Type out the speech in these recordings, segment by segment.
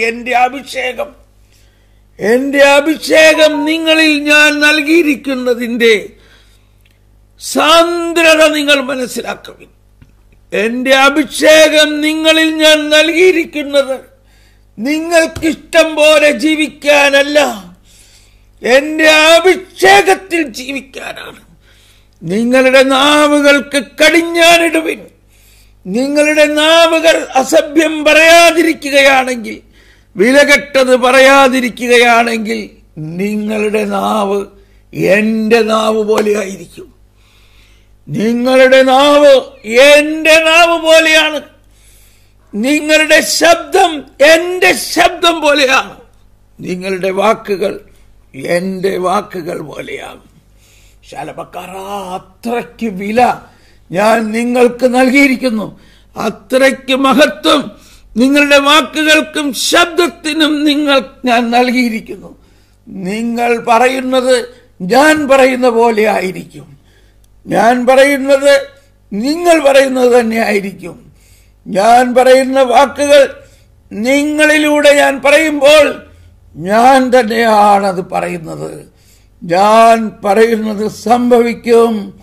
എന്റെ അഭിഷേകം. എന്റെ അഭിഷേകം നിങ്ങളിൽ ഞാൻ നൽകിയിരിക്കുന്നതിന്റെ സാന്ദ്രത നിങ്ങൾ മനസ്സിലാക്കുവിൻ എന്റെ അഭിഷേകം നിങ്ങളിൽ ഞാൻ നൽകിയിരിക്കുന്നത് നിങ്ങൾക്കിഷ്ടം പോലെ ജീവിക്കാനല്ല. എന്റെ അഭിഷേകത്തിൽ ജീവിക്കാനാണ്. നിങ്ങളുടെ നാവുകൾക്ക് കടിഞ്ഞാനിടുവിൻ നിങ്ങളുടെ നാവുകൾ അസഭ്യം പറയാതിരിക്കുകയാണെങ്കിൽ വിലകെട്ടത് പറയാതിരിക്കുകയാണെങ്കിൽ നിങ്ങളുടെ നാവ് എന്റെ നാവ് പോലെ ആയിരിക്കും നിങ്ങളുടെ നാവ് എന്റെ നാവ് പോലെയാണ്. നിങ്ങളുടെ ശബ്ദം എന്റെ ശബ്ദം പോലെയാണ്. നിങ്ങളുടെ വാക്കുകൾ എന്റെ വാക്കുകൾ പോലെയാണ്. ശലഭക്കാർ അത്രയ്ക്ക് വില ഞാൻ നിങ്ങൾക്ക് നൽകിയിരിക്കുന്നു. അത്രയ്ക്ക് മഹത്വം നിങ്ങളുടെ വാക്കുകൾക്കും ശബ്ദത്തിനും നിങ്ങൾ ഞാൻ നൽകിയിരിക്കുന്നു. നിങ്ങൾ പറയുന്നത് ഞാൻ പറയുന്ന പോലെ ആയിരിക്കും. ഞാൻ പറയുന്നത് നിങ്ങൾ പറയുന്നത് തന്നെ ആയിരിക്കും. ഞാൻ പറയുന്ന വാക്കുകൾ നിങ്ങളിലൂടെ ഞാൻ പറയുമ്പോൾ ഞാൻ തന്നെയാണത് പറയുന്നത്. ഞാൻ പറയുന്നത് സംഭവിക്കും.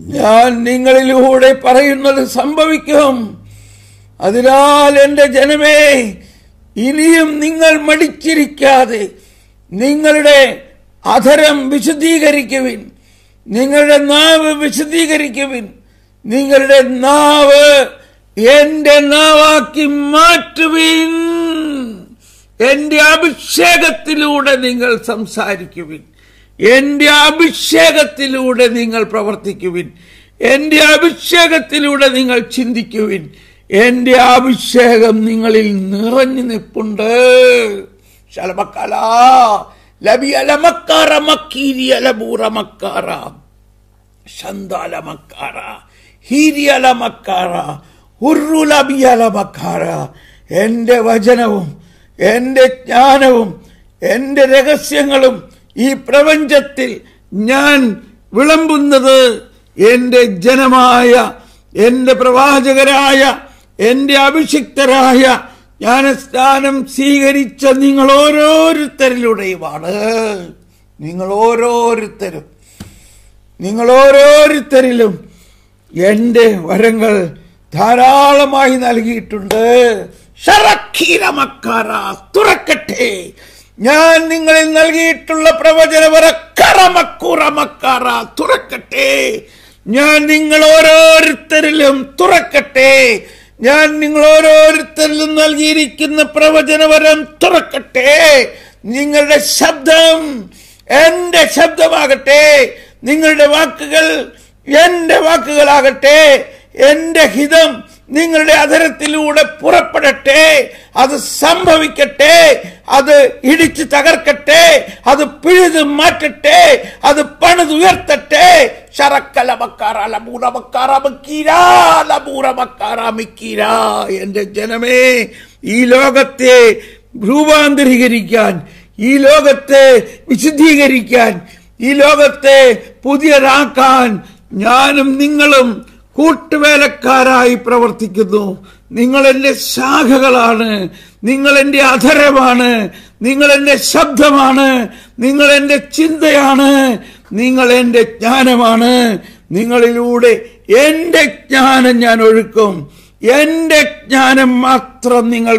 ഞാൻ നിങ്ങളിലൂടെ പറയുന്നത് സംഭവിക്കും. അതിനാൽ എന്റെ ജനമേ ഇനിയും നിങ്ങൾ മടിച്ചിരിക്കാതെ നിങ്ങളുടെ അധരം വിശദീകരിക്കുവിൻ നിങ്ങളുടെ നാവ് വിശദീകരിക്കുവിൻ നിങ്ങളുടെ നാവ് എന്റെ നാവാക്കി മാറ്റുവിൻ. എന്റെ അഭിഷേകത്തിലൂടെ നിങ്ങൾ സംസാരിക്കുവിൻ. എന്റെ അഭിഷേകത്തിലൂടെ നിങ്ങൾ പ്രവർത്തിക്കുവിൻ. എന്റെ അഭിഷേകത്തിലൂടെ നിങ്ങൾ ചിന്തിക്കുവിൻ. എന്റെ അഭിഷേകം നിങ്ങളിൽ നിറഞ്ഞു നിൽപ്പുണ്ട്. എന്റെ വചനവും എന്റെ ജ്ഞാനവും എന്റെ രഹസ്യങ്ങളും ഈ പ്രപഞ്ചത്തിൽ ഞാൻ വിളമ്പുന്നത് എന്റെ ജനമായ എന്റെ പ്രവാചകരായ എന്റെ അഭിഷിക്തരായ ജ്ഞാനസ്നാനം സ്വീകരിച്ച നിങ്ങൾ ഓരോരുത്തരിലൂടെയുമാണ് നിങ്ങൾ ഓരോരുത്തരും നിങ്ങൾ ഓരോരുത്തരിലും എന്റെ വരങ്ങൾ ധാരാളമായി നൽകിയിട്ടുണ്ട്. ഷറക്കീരമക്കാര തുറക്കട്ടെ. ഞാൻ നിങ്ങളിൽ നൽകിയിട്ടുള്ള പ്രവചന വരക്കറമക്കുറമക്കാറ തുറക്കട്ടെ. ഞാൻ നിങ്ങൾ ഓരോരുത്തരിലും തുറക്കട്ടെ. ഞാൻ നിങ്ങൾ ഓരോരുത്തരിലും നൽകിയിരിക്കുന്ന പ്രവചനവരം തുറക്കട്ടെ. നിങ്ങളുടെ ശബ്ദം എന്റെ ശബ്ദമാകട്ടെ. നിങ്ങളുടെ വാക്കുകൾ എന്റെ വാക്കുകളാകട്ടെ. എന്റെ ഹിതം നിങ്ങളുടെ അധരത്തിലൂടെ പുറപ്പെടട്ടെ അത് സംഭവിക്കട്ടെ അത് ഇടിച്ചു തകർക്കട്ടെ അത് പിഴുത് മാറ്റട്ടെ അത് പണിതുയർത്തട്ടെ എന്റെ ജനമേ ഈ ലോകത്തെ രൂപാന്തരീകരിക്കാൻ ഈ ലോകത്തെ വിശുദ്ധീകരിക്കാൻ ഈ ലോകത്തെ പുതിയതാക്കാൻ ഞാനും നിങ്ങളും കൂട്ടുവേലക്കാരായി പ്രവർത്തിക്കുന്നു. നിങ്ങൾ എന്റെ ശാഖകളാണ്. നിങ്ങൾ എന്റെ അധരമാണ്. നിങ്ങൾ എന്റെ ശബ്ദമാണ്. നിങ്ങൾ എന്റെ ചിന്തയാണ്. നിങ്ങൾ എന്റെ ജ്ഞാനമാണ്. നിങ്ങളിലൂടെ എന്റെ ജ്ഞാനം ഞാൻ ഒഴുക്കും. എന്റെ ജ്ഞാനം മാത്രം നിങ്ങൾ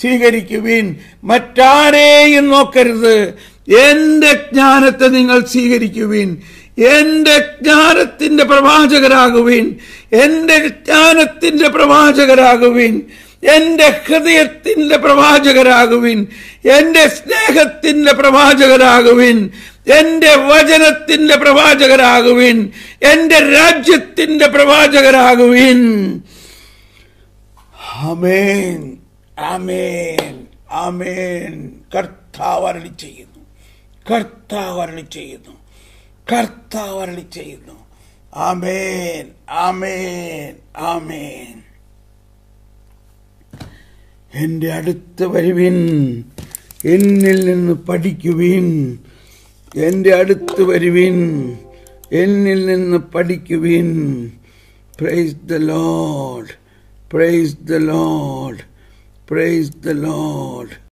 സ്വീകരിക്കുവിൻ. മറ്റാരെയും നോക്കരുത്. എന്റെ ജ്ഞാനത്തെ നിങ്ങൾ സ്വീകരിക്കുവിൻ. എന്റെ ജ്ഞാനത്തിന്റെ പ്രവാചകരാകുവിൻ. എന്റെ ജ്ഞാനത്തിന്റെ പ്രവാചകരാകുവിൻ. എന്റെ ഹൃദയത്തിന്റെ പ്രവാചകരാകുവിൻ. എന്റെ സ്നേഹത്തിന്റെ പ്രവാചകരാകുവിൻ. എന്റെ വചനത്തിന്റെ പ്രവാചകരാകുവിൻ. എന്റെ രാജ്യത്തിന്റെ പ്രവാചകരാകുവിൻ. ആമേൻ. ആമേൻ. ആമേൻ. കർത്താവ് ചെയ്യുന്നു. കർത്താവ് ചെയ്യുന്നു. കർത്താവ് ചെയ്യുന്നു. ആമേൻ. ആമേൻ. ആമേൻ. എന്റെ അടുത്ത് വരുവിൻ എന്നിൽ നിന്ന് പഠിക്കുവിൻ. എന്റെ അടുത്ത് വരുവിൻ എന്നിൽ നിന്ന് പഠിക്കുവിൻ. Praise the Lord praise the Lord praise the Lord.